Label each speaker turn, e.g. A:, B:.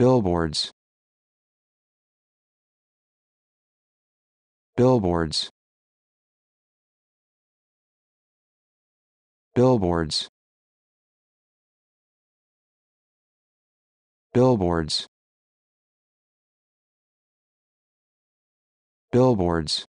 A: billboards. Billboards. Billboards. Billboards. Billboards.